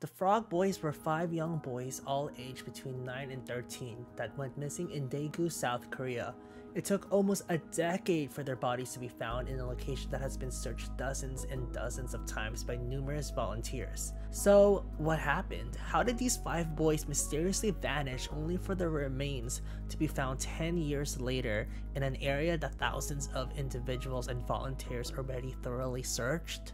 The Frog Boys were five young boys, all aged between 9 and 13, that went missing in Daegu, South Korea. It took almost a decade for their bodies to be found in a location that has been searched dozens and dozens of times by numerous volunteers. So, what happened? How did these five boys mysteriously vanish only for their remains to be found 10 years later in an area that thousands of individuals and volunteers already thoroughly searched?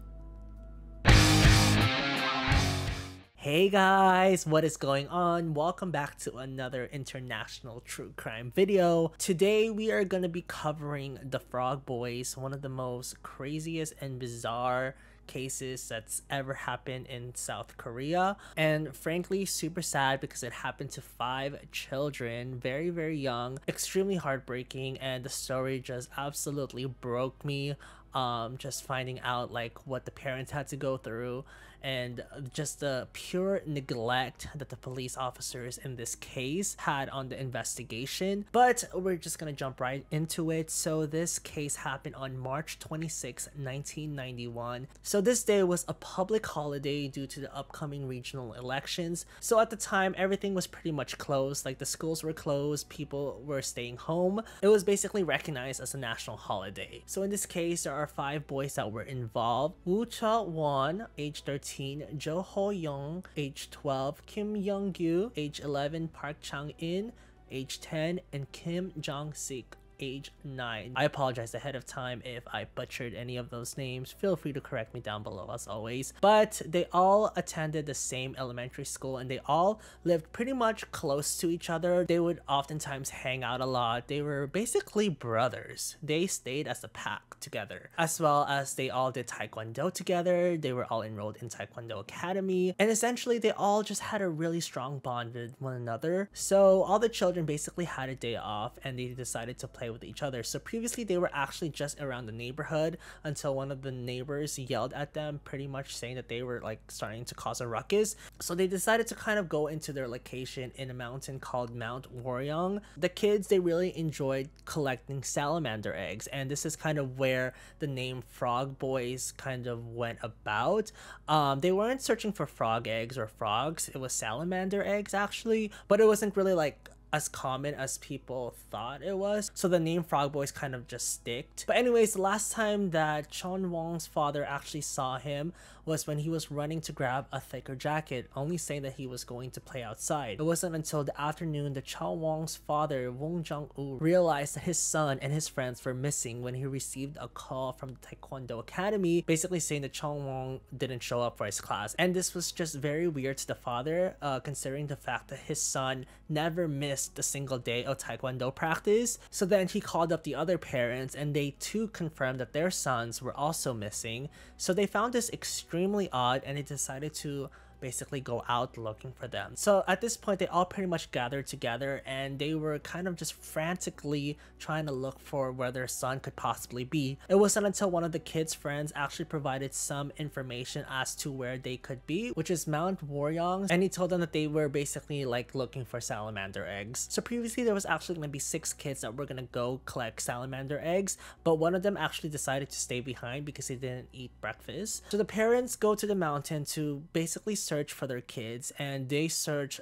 Hey guys, what is going on? Welcome back to another international true crime video. Today we are going to be covering the Frog Boys, one of the most craziest and bizarre cases that's ever happened in South Korea. And frankly, super sad because it happened to five children, very, very young, extremely heartbreaking, and the story just absolutely broke me. Um, just finding out like what the parents had to go through and just the pure neglect that the police officers in this case had on the investigation. But we're just gonna jump right into it. So this case happened on March 26, 1991. So this day was a public holiday due to the upcoming regional elections. So at the time, everything was pretty much closed. Like the schools were closed, people were staying home. It was basically recognized as a national holiday. So in this case, there are five boys that were involved. Wu Cha Won, age 13, Jo Ho Young, age 12, Kim Young Gyu, age 11, Park Chang In, age 10, and Kim Jong Sik, age 9. I apologize ahead of time if I butchered any of those names. Feel free to correct me down below as always. But they all attended the same elementary school and they all lived pretty much close to each other. They would oftentimes hang out a lot. They were basically brothers. They stayed as a pack together. As well as they all did taekwondo together. They were all enrolled in taekwondo academy. And essentially they all just had a really strong bond with one another. So all the children basically had a day off and they decided to play play with each other. So previously they were actually just around the neighborhood until one of the neighbors yelled at them pretty much saying that they were like starting to cause a ruckus. So they decided to kind of go into their location in a mountain called Mount Woryong. The kids, they really enjoyed collecting salamander eggs and this is kind of where the name Frog Boys kind of went about. Um, they weren't searching for frog eggs or frogs, it was salamander eggs actually, but it wasn't really like as common as people thought it was. So the name Frog Boys kind of just sticked. But anyways, the last time that Chon Wong's father actually saw him was when he was running to grab a thicker jacket, only saying that he was going to play outside. It wasn't until the afternoon that Chon Wong's father, Wong Jong-woo, realized that his son and his friends were missing when he received a call from the Taekwondo Academy, basically saying that Chon Wong didn't show up for his class. And this was just very weird to the father, uh, considering the fact that his son never missed a single day of Taekwondo practice. So then he called up the other parents and they too confirmed that their sons were also missing. So they found this extremely odd and it decided to basically go out looking for them. So at this point, they all pretty much gathered together and they were kind of just frantically trying to look for where their son could possibly be. It wasn't until one of the kids' friends actually provided some information as to where they could be, which is Mount Woryong, and he told them that they were basically like looking for salamander eggs. So previously there was actually going to be six kids that were going to go collect salamander eggs, but one of them actually decided to stay behind because they didn't eat breakfast. So the parents go to the mountain to basically search for their kids and they search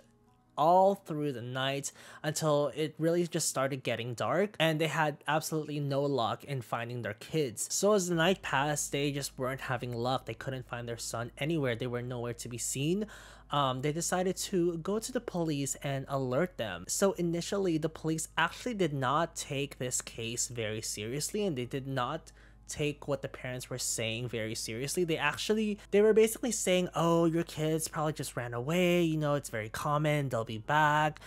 all through the night until it really just started getting dark and they had absolutely no luck in finding their kids. So as the night passed, they just weren't having luck. They couldn't find their son anywhere. They were nowhere to be seen. Um, they decided to go to the police and alert them. So initially, the police actually did not take this case very seriously and they did not take what the parents were saying very seriously. They actually, they were basically saying, oh, your kids probably just ran away, you know, it's very common, they'll be back.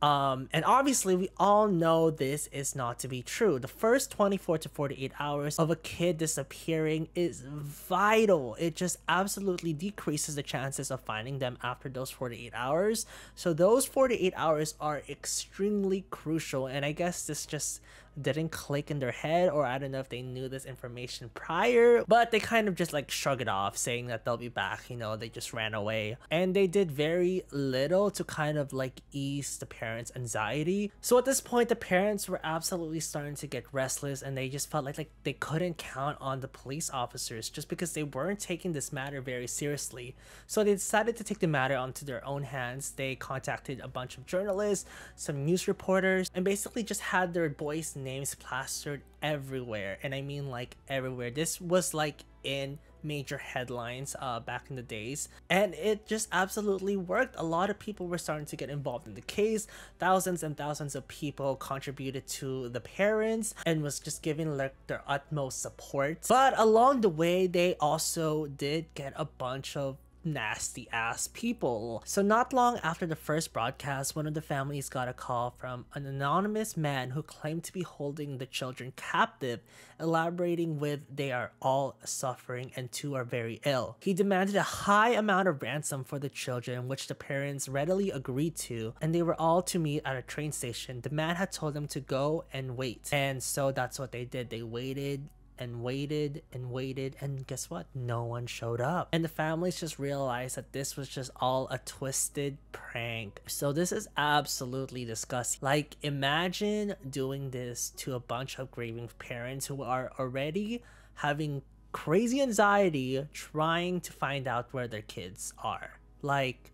Um, and obviously, we all know this is not to be true. The first 24 to 48 hours of a kid disappearing is vital. It just absolutely decreases the chances of finding them after those 48 hours. So those 48 hours are extremely crucial. And I guess this just didn't click in their head or I don't know if they knew this information prior, but they kind of just like shrug it off saying that they'll be back, you know, they just ran away. And they did very little to kind of like ease the parents anxiety. So at this point, the parents were absolutely starting to get restless and they just felt like, like they couldn't count on the police officers just because they weren't taking this matter very seriously. So they decided to take the matter onto their own hands. They contacted a bunch of journalists, some news reporters, and basically just had their boys' names plastered everywhere. And I mean like everywhere. This was like in major headlines uh, back in the days and it just absolutely worked a lot of people were starting to get involved in the case thousands and thousands of people contributed to the parents and was just giving like their utmost support but along the way they also did get a bunch of nasty ass people. So not long after the first broadcast, one of the families got a call from an anonymous man who claimed to be holding the children captive, elaborating with they are all suffering and two are very ill. He demanded a high amount of ransom for the children, which the parents readily agreed to, and they were all to meet at a train station. The man had told them to go and wait. And so that's what they did. They waited and waited and waited and guess what? No one showed up. And the families just realized that this was just all a twisted prank. So this is absolutely disgusting. Like imagine doing this to a bunch of grieving parents who are already having crazy anxiety trying to find out where their kids are. Like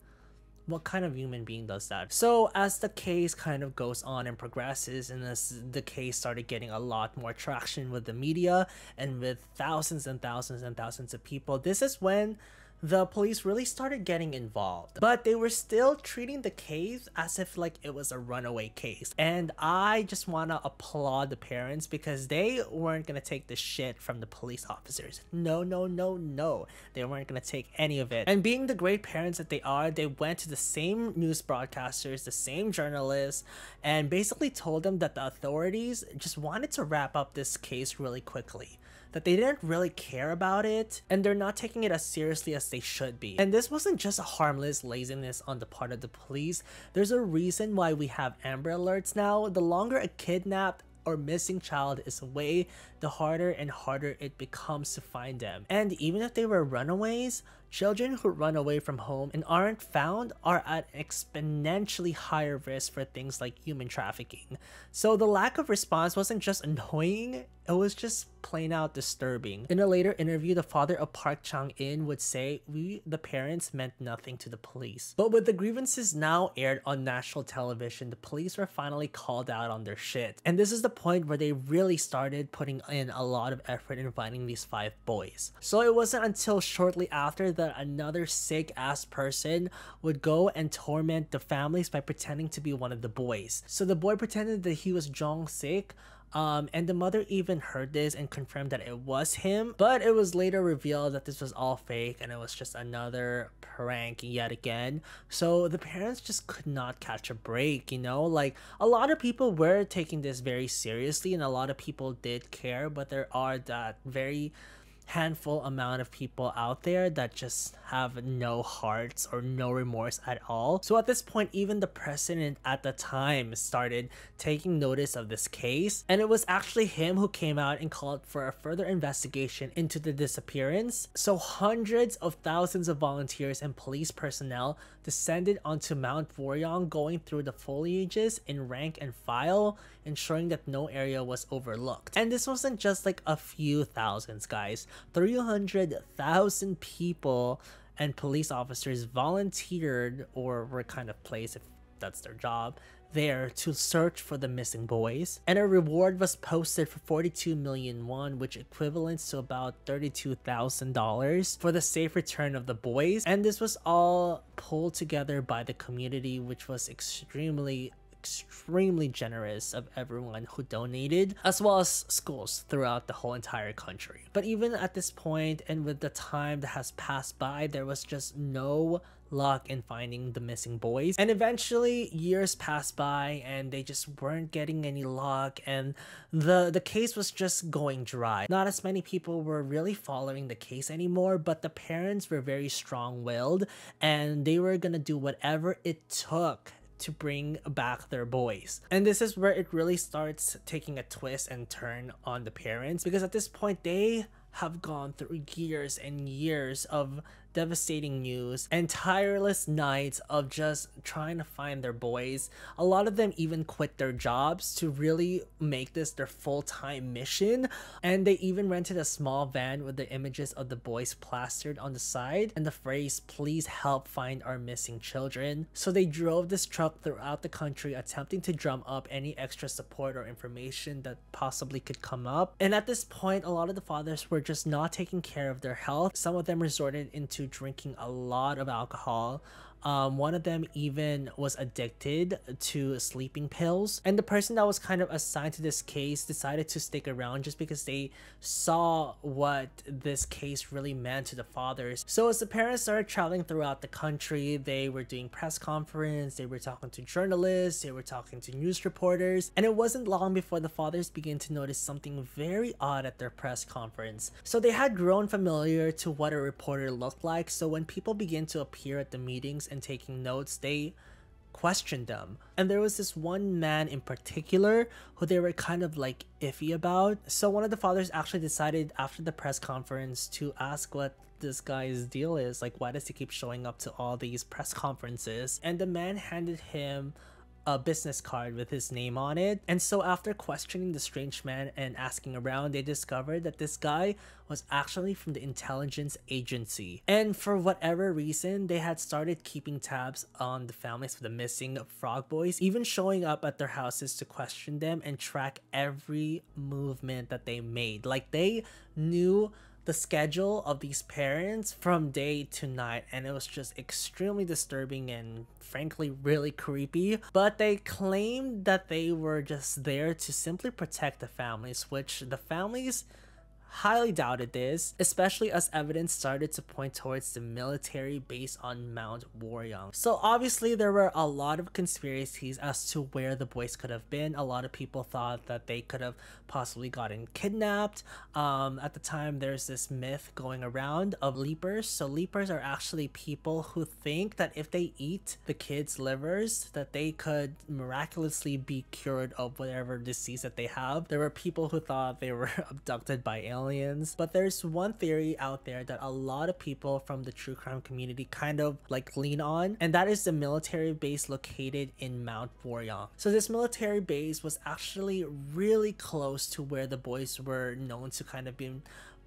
what kind of human being does that? So as the case kind of goes on and progresses and as the case started getting a lot more traction with the media and with thousands and thousands and thousands of people, this is when the police really started getting involved. But they were still treating the case as if like it was a runaway case. And I just want to applaud the parents because they weren't going to take the shit from the police officers. No, no, no, no. They weren't going to take any of it. And being the great parents that they are, they went to the same news broadcasters, the same journalists, and basically told them that the authorities just wanted to wrap up this case really quickly that they didn't really care about it and they're not taking it as seriously as they should be. And this wasn't just a harmless laziness on the part of the police. There's a reason why we have Amber Alerts now. The longer a kidnapped or missing child is away, the harder and harder it becomes to find them. And even if they were runaways, children who run away from home and aren't found are at exponentially higher risk for things like human trafficking. So the lack of response wasn't just annoying, it was just plain out disturbing. In a later interview, the father of Park Chang-in would say, we, the parents, meant nothing to the police. But with the grievances now aired on national television, the police were finally called out on their shit. And this is the point where they really started putting in a lot of effort in finding these five boys. So it wasn't until shortly after that another sick ass person would go and torment the families by pretending to be one of the boys. So the boy pretended that he was Jong Sik, um, and the mother even heard this and confirmed that it was him, but it was later revealed that this was all fake and it was just another prank yet again. So the parents just could not catch a break, you know? Like a lot of people were taking this very seriously and a lot of people did care, but there are that very handful amount of people out there that just have no hearts or no remorse at all. So at this point, even the president at the time started taking notice of this case, and it was actually him who came out and called for a further investigation into the disappearance. So hundreds of thousands of volunteers and police personnel descended onto Mount Woryong going through the foliages in rank and file, ensuring that no area was overlooked. And this wasn't just like a few thousands, guys. 300,000 people and police officers volunteered or were kind of placed, if that's their job, there to search for the missing boys. And a reward was posted for 42 million won, which equivalents to about $32,000 for the safe return of the boys. And this was all pulled together by the community, which was extremely extremely generous of everyone who donated, as well as schools throughout the whole entire country. But even at this point, and with the time that has passed by, there was just no luck in finding the missing boys. And eventually years passed by and they just weren't getting any luck and the, the case was just going dry. Not as many people were really following the case anymore, but the parents were very strong-willed and they were gonna do whatever it took to bring back their boys. And this is where it really starts taking a twist and turn on the parents because at this point they have gone through years and years of devastating news and tireless nights of just trying to find their boys. A lot of them even quit their jobs to really make this their full-time mission and they even rented a small van with the images of the boys plastered on the side and the phrase please help find our missing children. So they drove this truck throughout the country attempting to drum up any extra support or information that possibly could come up. And at this point a lot of the fathers were just not taking care of their health. Some of them resorted into drinking a lot of alcohol. Um, one of them even was addicted to sleeping pills. And the person that was kind of assigned to this case decided to stick around just because they saw what this case really meant to the fathers. So as the parents started traveling throughout the country, they were doing press conference, they were talking to journalists, they were talking to news reporters. And it wasn't long before the fathers began to notice something very odd at their press conference. So they had grown familiar to what a reporter looked like. So when people began to appear at the meetings and taking notes, they questioned them. And there was this one man in particular who they were kind of like iffy about. So one of the fathers actually decided after the press conference to ask what this guy's deal is. Like, why does he keep showing up to all these press conferences? And the man handed him a business card with his name on it. And so after questioning the strange man and asking around, they discovered that this guy was actually from the intelligence agency. And for whatever reason, they had started keeping tabs on the families of the missing frog boys, even showing up at their houses to question them and track every movement that they made. Like they knew the schedule of these parents from day to night and it was just extremely disturbing and frankly really creepy. But they claimed that they were just there to simply protect the families which the families highly doubted this, especially as evidence started to point towards the military base on Mount Woryong. So obviously there were a lot of conspiracies as to where the boys could have been. A lot of people thought that they could have possibly gotten kidnapped. Um, at the time, there's this myth going around of lepers. So lepers are actually people who think that if they eat the kids' livers, that they could miraculously be cured of whatever disease that they have. There were people who thought they were abducted by aliens aliens. But there's one theory out there that a lot of people from the true crime community kind of like lean on, and that is the military base located in Mount Woryong. So this military base was actually really close to where the boys were known to kind of be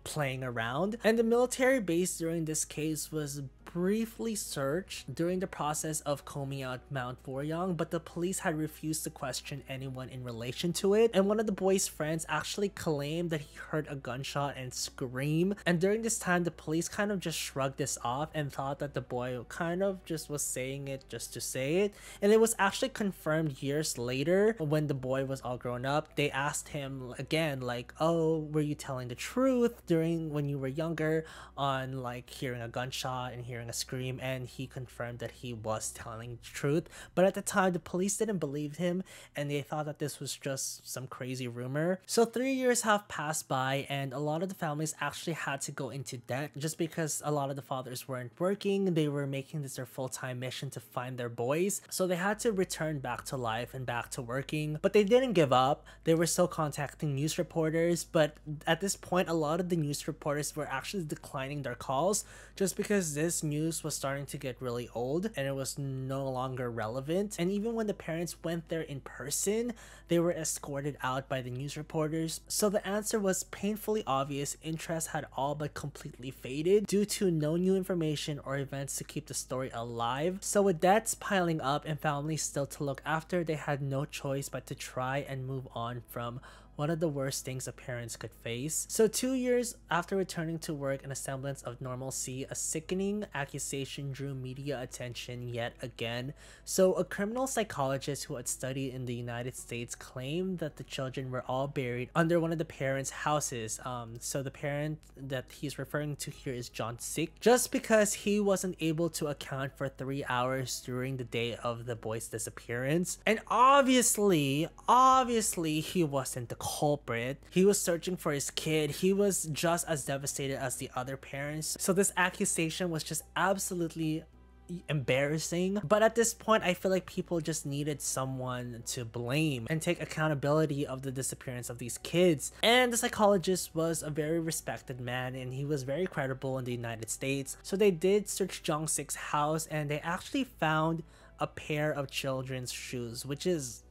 playing around. And the military base during this case was briefly searched during the process of combing out Mount Woryong, but the police had refused to question anyone in relation to it. And one of the boy's friends actually claimed that he heard a gunshot and scream. And during this time, the police kind of just shrugged this off and thought that the boy kind of just was saying it just to say it. And it was actually confirmed years later when the boy was all grown up. They asked him again, like, oh, were you telling the truth during when you were younger on like hearing a gunshot and hearing a scream and he confirmed that he was telling the truth. But at the time, the police didn't believe him and they thought that this was just some crazy rumor. So three years have passed by and a lot of the families actually had to go into debt just because a lot of the fathers weren't working. They were making this their full-time mission to find their boys. So they had to return back to life and back to working. But they didn't give up. They were still contacting news reporters. But at this point, a lot of the news reporters were actually declining their calls just because this news was starting to get really old and it was no longer relevant. And even when the parents went there in person, they were escorted out by the news reporters. So the answer was painfully obvious. Interest had all but completely faded due to no new information or events to keep the story alive. So with debts piling up and families still to look after, they had no choice but to try and move on from one of the worst things a parents could face. So two years after returning to work in a semblance of normalcy, a sickening accusation drew media attention yet again. So a criminal psychologist who had studied in the United States claimed that the children were all buried under one of the parents' houses. Um, so the parent that he's referring to here is Jong Sik, just because he wasn't able to account for three hours during the day of the boy's disappearance. And obviously, obviously he wasn't the culprit. He was searching for his kid. He was just as devastated as the other parents. So this accusation was just absolutely embarrassing. But at this point, I feel like people just needed someone to blame and take accountability of the disappearance of these kids. And the psychologist was a very respected man and he was very credible in the United States. So they did search Jong Sik's house and they actually found a pair of children's shoes, which is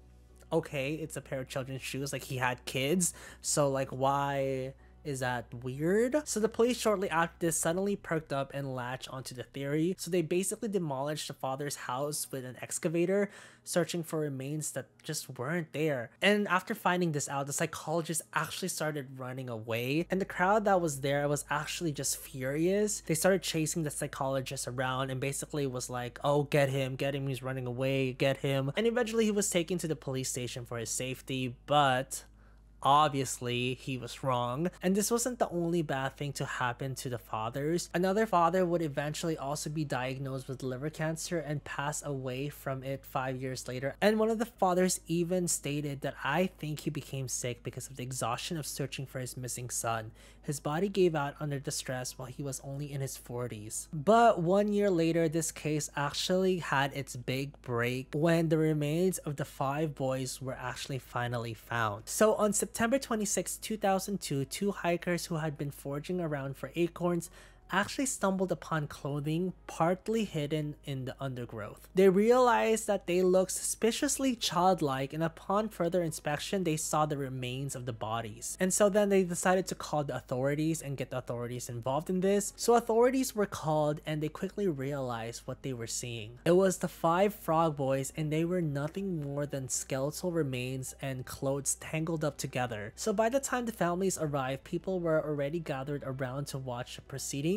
okay. It's a pair of children's shoes. Like he had kids. So like why is that weird? So the police shortly after this suddenly perked up and latched onto the theory. So they basically demolished the father's house with an excavator, searching for remains that just weren't there. And after finding this out, the psychologist actually started running away. And the crowd that was there was actually just furious. They started chasing the psychologist around and basically was like, oh, get him, get him, he's running away, get him. And eventually he was taken to the police station for his safety, but obviously he was wrong. And this wasn't the only bad thing to happen to the fathers. Another father would eventually also be diagnosed with liver cancer and pass away from it five years later. And one of the fathers even stated that I think he became sick because of the exhaustion of searching for his missing son. His body gave out under the stress while he was only in his 40s. But one year later, this case actually had its big break when the remains of the five boys were actually finally found. So on September 26, 2002, two hikers who had been foraging around for acorns actually stumbled upon clothing partly hidden in the undergrowth. They realized that they looked suspiciously childlike and upon further inspection they saw the remains of the bodies. And so then they decided to call the authorities and get the authorities involved in this. So authorities were called and they quickly realized what they were seeing. It was the five frog boys and they were nothing more than skeletal remains and clothes tangled up together. So by the time the families arrived, people were already gathered around to watch the proceedings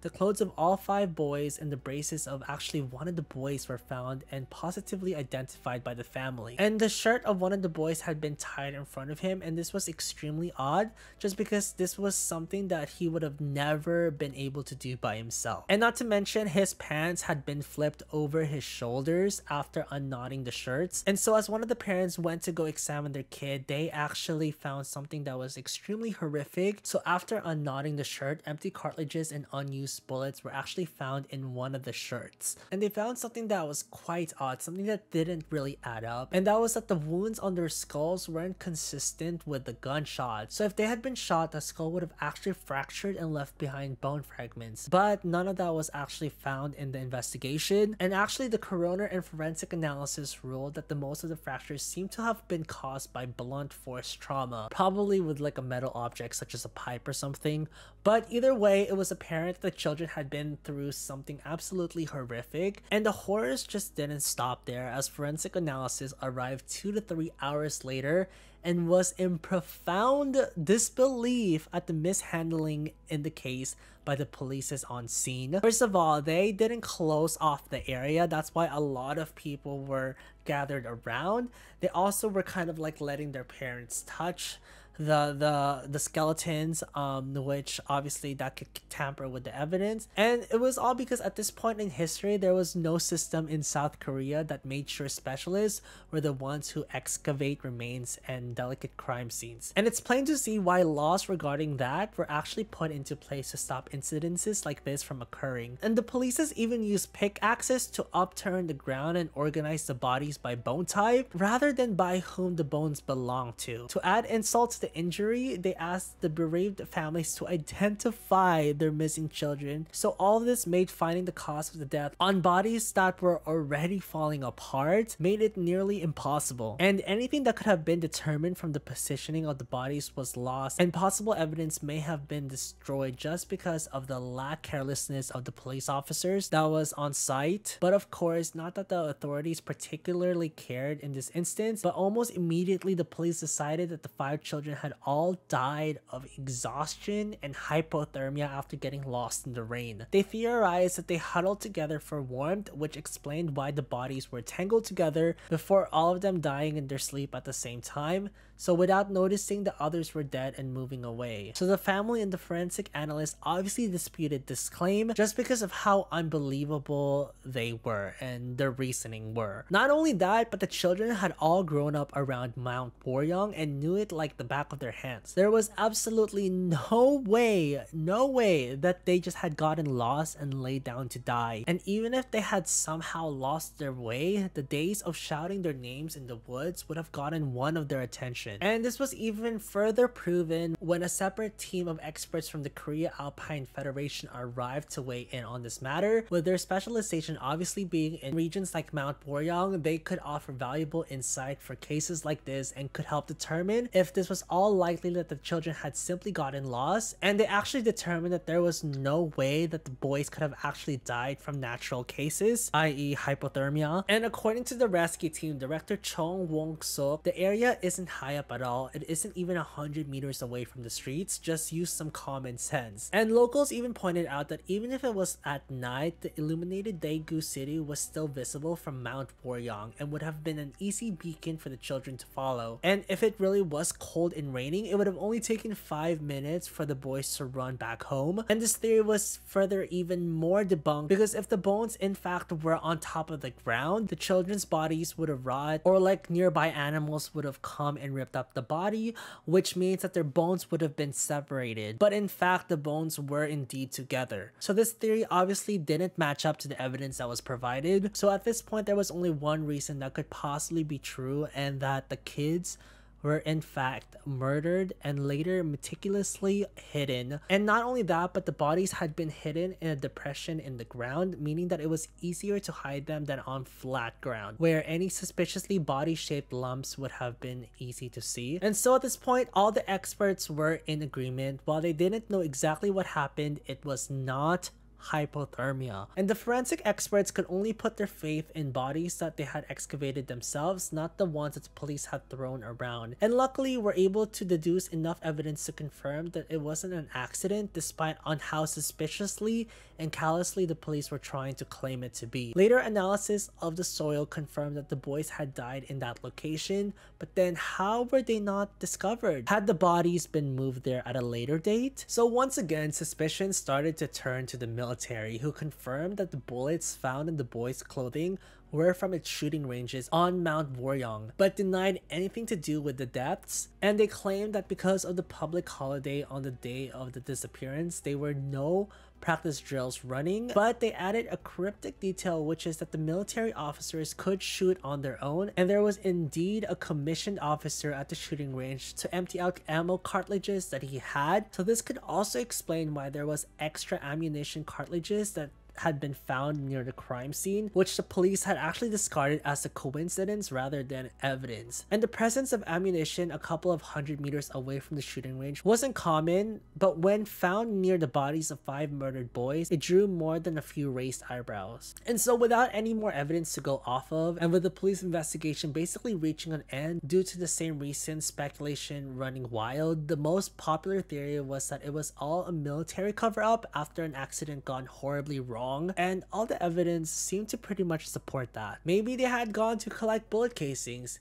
the clothes of all five boys and the braces of actually one of the boys were found and positively identified by the family. And the shirt of one of the boys had been tied in front of him and this was extremely odd just because this was something that he would have never been able to do by himself. And not to mention his pants had been flipped over his shoulders after unknotting the shirts. And so as one of the parents went to go examine their kid, they actually found something that was extremely horrific. So after unknotting the shirt, empty cartridges and unused bullets were actually found in one of the shirts. And they found something that was quite odd, something that didn't really add up. And that was that the wounds on their skulls weren't consistent with the gunshot. So if they had been shot, the skull would have actually fractured and left behind bone fragments. But none of that was actually found in the investigation. And actually the coroner and forensic analysis ruled that the most of the fractures seem to have been caused by blunt force trauma, probably with like a metal object such as a pipe or something. But either way, it was apparent apparent the children had been through something absolutely horrific, and the horrors just didn't stop there as forensic analysis arrived two to three hours later and was in profound disbelief at the mishandling in the case by the polices on scene. First of all, they didn't close off the area. That's why a lot of people were gathered around. They also were kind of like letting their parents touch the the the skeletons um which obviously that could tamper with the evidence. And it was all because at this point in history there was no system in south korea that made sure specialists were the ones who excavate remains and delicate crime scenes. And it's plain to see why laws regarding that were actually put into place to stop incidences like this from occurring. And the police even used pickaxes to upturn the ground and organize the bodies by bone type rather than by whom the bones belong to. To add insult to the the injury, they asked the bereaved families to identify their missing children. So all this made finding the cause of the death on bodies that were already falling apart made it nearly impossible. And anything that could have been determined from the positioning of the bodies was lost and possible evidence may have been destroyed just because of the lack carelessness of the police officers that was on site. But of course, not that the authorities particularly cared in this instance, but almost immediately the police decided that the five children had all died of exhaustion and hypothermia after getting lost in the rain. They theorized that they huddled together for warmth, which explained why the bodies were tangled together before all of them dying in their sleep at the same time, so without noticing the others were dead and moving away. So the family and the forensic analyst obviously disputed this claim just because of how unbelievable they were and their reasoning were. Not only that, but the children had all grown up around Mount Boryong and knew it like the back back of their hands. There was absolutely no way, no way that they just had gotten lost and laid down to die. And even if they had somehow lost their way, the days of shouting their names in the woods would have gotten one of their attention. And this was even further proven when a separate team of experts from the Korea Alpine Federation arrived to weigh in on this matter. With their specialization obviously being in regions like Mount Boryong, they could offer valuable insight for cases like this and could help determine if this was all likely that the children had simply gotten lost. And they actually determined that there was no way that the boys could have actually died from natural cases, i.e. hypothermia. And according to the rescue team, Director Chong Wong-suk, the area isn't high up at all. It isn't even 100 meters away from the streets. Just use some common sense. And locals even pointed out that even if it was at night, the illuminated Daegu city was still visible from Mount Woryong and would have been an easy beacon for the children to follow. And if it really was cold and raining, it would have only taken 5 minutes for the boys to run back home. And this theory was further even more debunked because if the bones in fact were on top of the ground, the children's bodies would have rot or like nearby animals would have come and ripped up the body, which means that their bones would have been separated. But in fact, the bones were indeed together. So this theory obviously didn't match up to the evidence that was provided. So at this point, there was only one reason that could possibly be true and that the kids were in fact murdered and later meticulously hidden. And not only that, but the bodies had been hidden in a depression in the ground, meaning that it was easier to hide them than on flat ground, where any suspiciously body-shaped lumps would have been easy to see. And so at this point, all the experts were in agreement. While they didn't know exactly what happened, it was not hypothermia. And the forensic experts could only put their faith in bodies that they had excavated themselves, not the ones that the police had thrown around. And luckily, we were able to deduce enough evidence to confirm that it wasn't an accident despite on how suspiciously and callously the police were trying to claim it to be. Later analysis of the soil confirmed that the boys had died in that location, but then how were they not discovered? Had the bodies been moved there at a later date? So once again, suspicion started to turn to the military who confirmed that the bullets found in the boys' clothing were from its shooting ranges on Mount Boryong, but denied anything to do with the deaths, and they claimed that because of the public holiday on the day of the disappearance, they were no practice drills running, but they added a cryptic detail which is that the military officers could shoot on their own and there was indeed a commissioned officer at the shooting range to empty out ammo cartridges that he had. So this could also explain why there was extra ammunition cartridges that had been found near the crime scene, which the police had actually discarded as a coincidence rather than evidence. And the presence of ammunition a couple of hundred meters away from the shooting range wasn't common, but when found near the bodies of five murdered boys, it drew more than a few raised eyebrows. And so without any more evidence to go off of, and with the police investigation basically reaching an end due to the same recent speculation running wild, the most popular theory was that it was all a military cover-up after an accident gone horribly wrong wrong, and all the evidence seemed to pretty much support that. Maybe they had gone to collect bullet casings,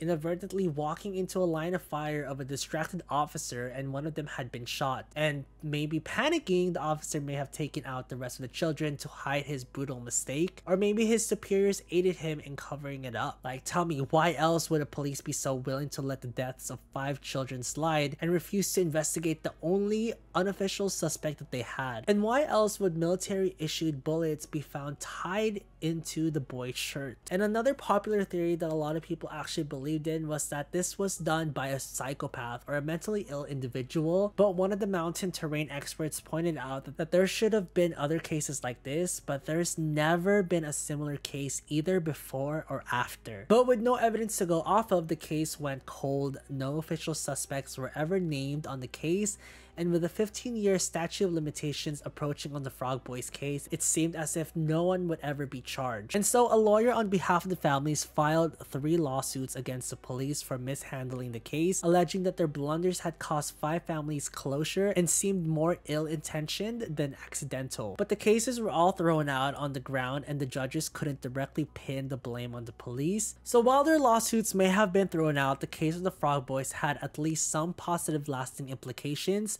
inadvertently walking into a line of fire of a distracted officer and one of them had been shot. And maybe panicking, the officer may have taken out the rest of the children to hide his brutal mistake. Or maybe his superiors aided him in covering it up. Like tell me, why else would the police be so willing to let the deaths of five children slide and refuse to investigate the only unofficial suspect that they had? And why else would military issued bullets be found tied into the boy's shirt? And another popular theory that a lot of people actually believed in was that this was done by a psychopath or a mentally ill individual, but one of the mountain terrain experts pointed out that, there should have been other cases like this, but there's never been a similar case either before or after. But with no evidence to go off of, the case went cold, no official suspects were ever named on the case, and with the 15 year statute of limitations approaching on the Frog Boys case, it seemed as if no one would ever be charged. And so a lawyer on behalf of the families filed three lawsuits against the police for mishandling the case, alleging that their blunders had caused five families closure and seemed more ill-intentioned than accidental. But the cases were all thrown out on the ground and the judges couldn't directly pin the blame on the police. So while their lawsuits may have been thrown out, the case of the Frog Boys had at least some positive lasting implications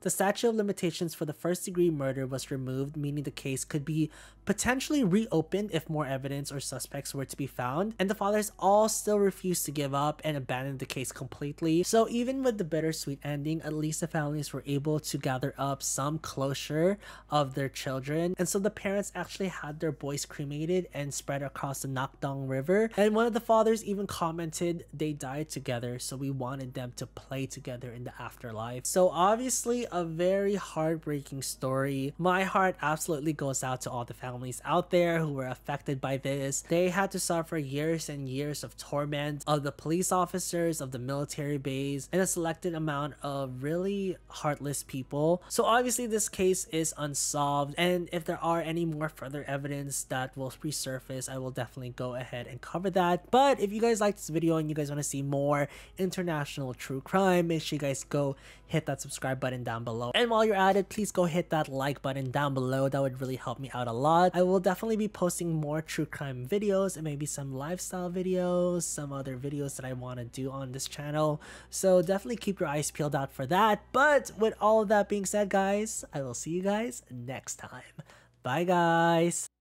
the statute of limitations for the first degree murder was removed, meaning the case could be potentially reopened if more evidence or suspects were to be found. And the fathers all still refused to give up and abandoned the case completely. So even with the bittersweet ending, at least the families were able to gather up some closure of their children. And so the parents actually had their boys cremated and spread across the Nakdong River. And one of the fathers even commented they died together, so we wanted them to play together in the afterlife. So obviously a very heartbreaking story. My heart absolutely goes out to all the families out there who were affected by this. They had to suffer years and years of torment of the police officers, of the military base, and a selected amount of really heartless people. So obviously this case is unsolved and if there are any more further evidence that will resurface, I will definitely go ahead and cover that. But if you guys like this video and you guys want to see more international true crime, make sure you guys go hit that subscribe button down below. And while you're at it, please go hit that like button down below. That would really help me out a lot. I will definitely be posting more true crime videos and maybe some lifestyle videos, some other videos that I want to do on this channel. So definitely keep your eyes peeled out for that. But with all of that being said, guys, I will see you guys next time. Bye, guys.